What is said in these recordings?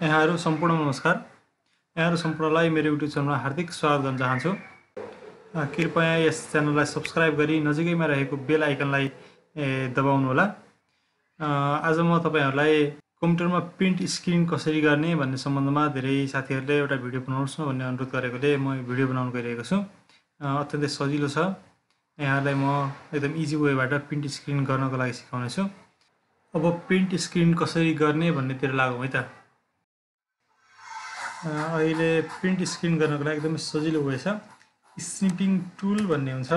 यहाँहरू सम्पूर्ण नमस्कार। यहाँहरू सम्पूर्णलाई मेरो युट्युब च्यानलमा हार्दिक स्वागत गर्न चाहन्छु। कृपया यस च्यानललाई सब्सक्राइब गरी नजिकैमा रहेको बेल आइकनलाई दबाउनुहोला। आज म तपाईँहरूलाई कम्प्युटरमा प्रिन्ट स्क्रिन कसरी गर्ने भन्ने सम्बन्धमा धेरै साथीहरूले एउटा भिडियो बनाउनुहोस् न भन्ने अनुरोध गरेकोले म भिडियो बनाउन गइरहेको छु। अत्यन्तै सजिलो छ। यहाँहरूलाई म एकदम इजी वेबाट प्रिन्ट स्क्रिन गर्नको लागि सिकाउनेछु। अब प्रिन्ट स्क्रिन कसरी गर्ने भन्नेतिर लागौँ है त। अहिले प्रिन्ट स्क्रिन गर्नको लागि एकदमै सजिलो वे छ स्निपिङ टुल भन्ने हुन्छ।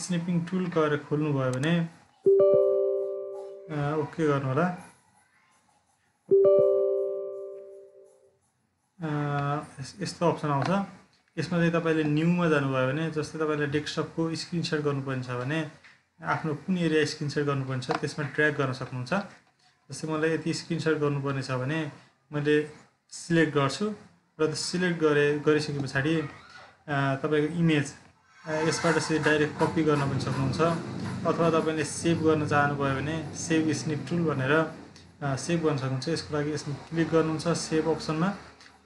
स्निपिङ टुल गएर खोल्नुभयो भने ओके गर्नु होला अ, यस- यस्तो अप्सन आउँछ। यसमा चाहिँ तपाईँले न्यूमा जानुभयो भने जस्तै तपाईँले डेस्कटपको स्क्रिनसट गर्नुपर्ने छ भने आफ्नो कुन एरिया स्क्रिनसट गर्नुपर्ने छ त्यसमा ट्र्याक गर्न सक्नुहुन्छ। जस्तै मलाई यति स्क्रिनसट गर्नुपर्ने छ भने मैले सिलेक्ट गर्छु र त्यो सिलेक्ट गरे गरिसके पछाडि तपाईँको इमेज यसबाट चाहिँ डाइरेक्ट कपी गर्न पनि सक्नुहुन्छ अथवा तपाईँले सेभ गर्न चाहनुभयो भने सेभ स्निप टुल भनेर सेभ गर्न सक्नुहुन्छ। यसको लागि यसमा क्लिक गर्नुहुन्छ सेभ अप्सनमा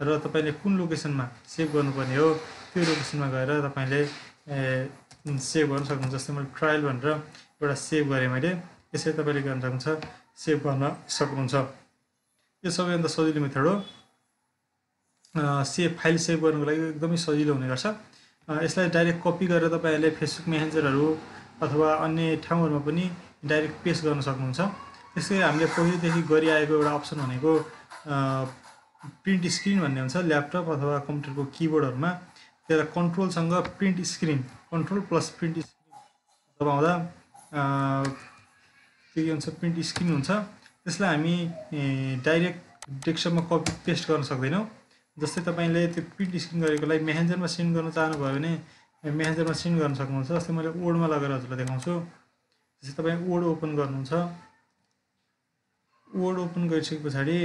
र तपाईँले कुन लोकेसनमा सेभ गर्नुपर्ने हो त्यो लोकेसनमा गएर तपाईँले सेभ गर्न सक्नुहुन्छ। जस्तै मैले ट्रायल भनेर एउटा सेभ गरेँ मैले यसरी तपाईँले गर्न सक्नुहुन्छ सेभ गर्न सक्नुहुन्छ। यो सबैभन्दा सजिलो मेथड हो। सेभ फाइल सेभ गर्नुको लागि एकदमै सजिलो हुने गर्छ। यसलाई डाइरेक्ट कपी गरेर तपाईँहरूले फेसबुक मेसेन्जरहरू अथवा अन्य ठाउँहरूमा पनि डाइरेक्ट पेस्ट गर्न सक्नुहुन्छ। त्यसै हामीले पहिलेदेखि गरिआएको एउटा अप्सन भनेको प्रिन्ट स्क्रिन भन्ने हुन्छ ल्यापटप अथवा कम्प्युटरको किबोर्डहरूमा। त्यसलाई कन्ट्रोलसँग print screen control plus print screen दबाउँदा त्यो के हुन्छ प्रिन्ट स्क्रिन हुन्छ। त्यसलाई हामी डाइरेक्ट डेस्कटपमा कपी पेस्ट गर्न सक्दैनौँ। जस्तै तपाईँले त्यो प्रिन्ट स्क्रिन गरेकोलाई मेसेन्जरमा सेन्ड गर्न चाहनुभयो भने मेसेन्जरमा सेन्ड गर्न सक्नुहुन्छ। जस्तै मैले ओडमा लगेर हजुरलाई देखाउँछु। जस्तै तपाईँ ओड ओपन गर्नुहुन्छ। ओड ओपन गरिसके पछाडि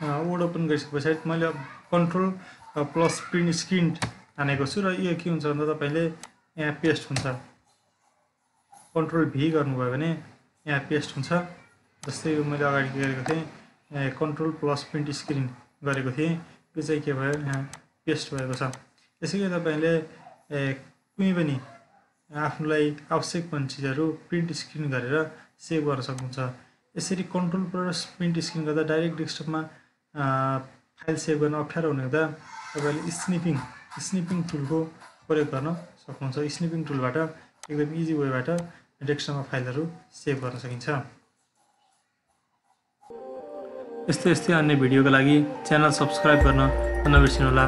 ओड ओपन गरिसके पछाडि मैले कन्ट्रोल प्लस प्रिन्ट स्क्रिन हानेको छु र यो के हुन्छ भन्दा तपाईँले यहाँ पेस्ट हुन्छ। कन्ट्रोल भी गर्नुभयो भने यहाँ पेस्ट हुन्छ। जस्तै मैले अगाडि गरेको थिएँ। कन्ट्रोल प्लस प्रिन्ट स्क्रिन गरेको थिएँ। यो चाहिँ के भयो? यहाँ पेस्ट भएको छ। यसै गरी तपाईँले कुनै पनि आफूलाई आवश्यक पर्ने चिजहरू प्रिन्ट स्क्रिन गरेर सेभ गर्न सक्नुहुन्छ। यसरी कन्ट्रोल प्लस प्रिन्ट स्क्रिन गर्दा डाइरेक्ट डेस्कटपमा फाइल सेभ गर्न अप्ठ्यारो हुने हुँदा तपाईँले स्निपिङ स्निपिङ टुलको प्रयोग गर्न सक्नुहुन्छ। स्निपिङ टुलबाट एकदम इजी वेबाट डेस्कटपमा फाइलहरू सेभ गर्न सकिन्छ। यस्तै यस्तै अन्य भिडियोको लागि च्यानल सब्सक्राइब गर्न नबिर्सिनुहोला।